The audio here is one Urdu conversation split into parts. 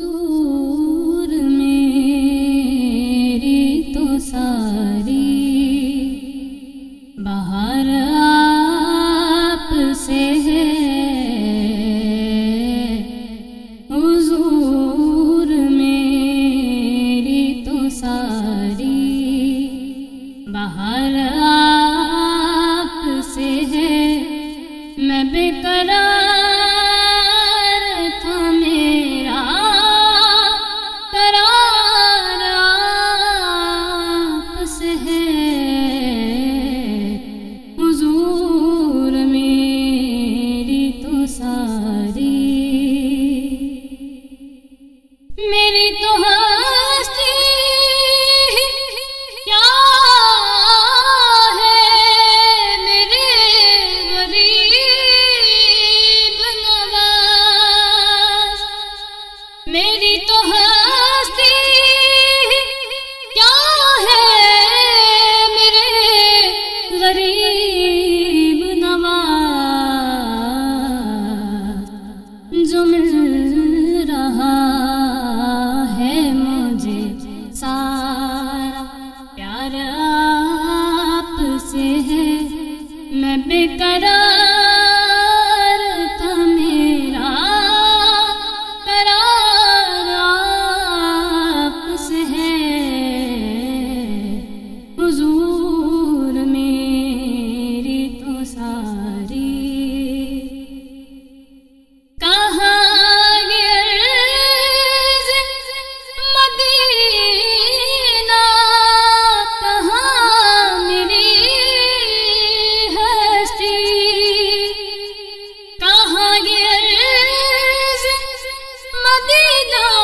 حضور میری تو ساری۔ باہر آپ سے ہے۔ حضور میری تو ساری۔ باہر آپ سے ہے۔ میں بے قرار تو ہستی کیا ہے میرے غریب نواز؟ میری تو ہستی کیا ہے میرے غریب نواز؟ جو مل سے ہے میں بے قرار تھا میرا۔ قرار آپ سے ہے۔ حضور میری تو ساری۔ کہاں گرز مدینہ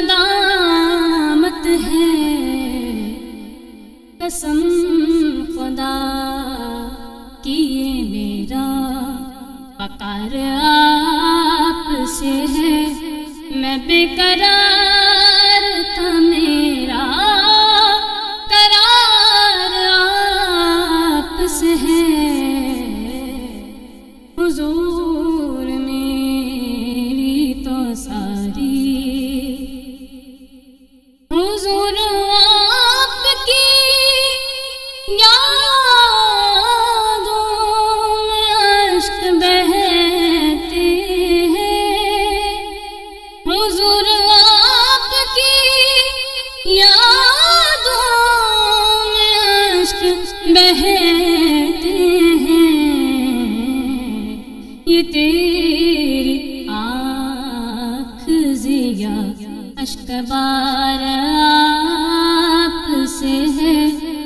ندامت ہے۔ قسم خدا کی یہ میرا پکار آپ سے ہے۔ میں بے قرار تھا میرا۔ قرار آپ سے ہے۔ حضور میری تو ساری تیری آنکھ زیا اشک بار آپ سے ہے